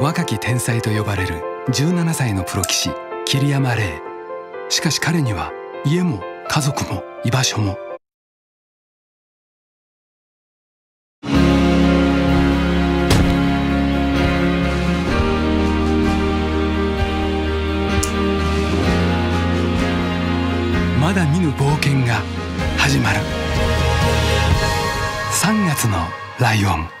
若き天才と呼ばれる17歳のプロ棋士桐山玲。しかし彼には家も家族も居場所も。まだ見ぬ冒険が始まる。3月のライオン。